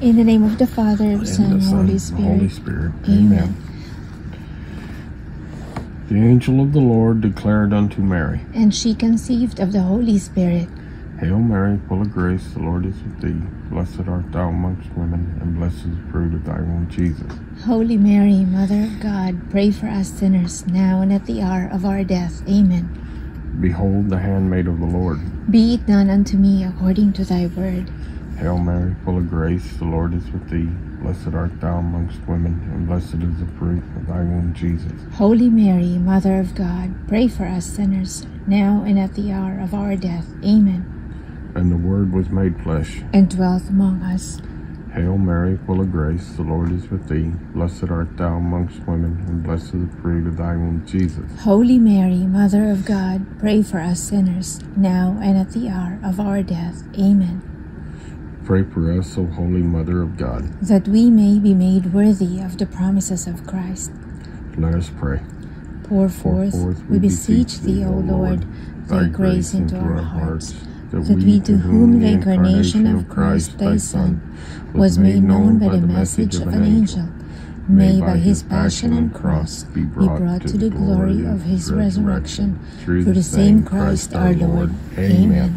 In the name of the Father, the Son, and the Son, Holy Spirit. Holy Spirit. Amen. The angel of the Lord declared unto Mary, And she conceived of the Holy Spirit. Hail Mary, full of grace, the Lord is with thee. Blessed art thou amongst women, and blessed is the fruit of thy womb, Jesus. Holy Mary, Mother of God, pray for us sinners, now and at the hour of our death. Amen. Behold the handmaid of the Lord. Be it done unto me according to thy word. Hail Mary, full of grace, the Lord is with thee. Blessed art thou amongst women, and blessed is the fruit of thy womb, Jesus. Holy Mary, Mother of God, pray for us sinners, now and at the hour of our death. Amen. And the Word was made flesh. And dwelt among us. Hail Mary, full of grace, the Lord is with thee. Blessed art thou amongst women, and blessed is the fruit of thy womb, Jesus. Holy Mary, Mother of God, pray for us sinners, now and at the hour of our death. Amen. Pray for us, O Holy Mother of God. That we may be made worthy of the promises of Christ. Let us pray. Pour forth, we beseech thee, O Lord, thy grace into our hearts, that we to whom the incarnation of Christ thy Son was made known by the message of an angel, may by his passion and cross be brought to the glory of his resurrection, through the same Christ our Lord. Amen.